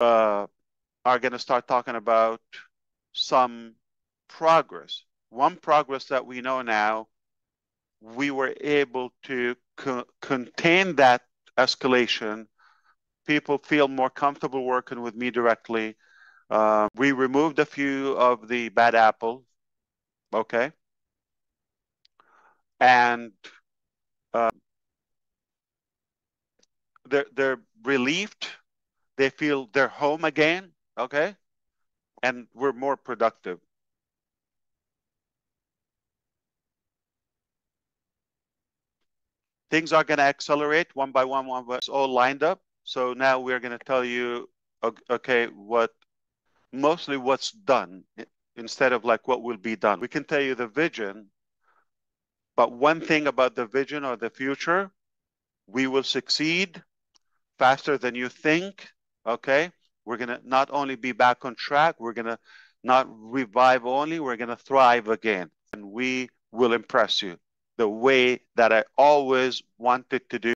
uh, are going to start talking about some progress. One progress that we know now, we were able to co contain that escalation. People feel more comfortable working with me directly. Uh, we removed a few of the bad apples, okay? And uh, they're, they're relieved. They feel they're home again, okay? And we're more productive. Things are going to accelerate one by one, one by it's all lined up. So now we're going to tell you, okay, what mostly what's done instead of like what will be done. We can tell you the vision, but one thing about the vision or the future, we will succeed faster than you think. Okay. We're going to not only be back on track, we're going to not revive only, we're going to thrive again. And we will impress you the way that I always wanted to do.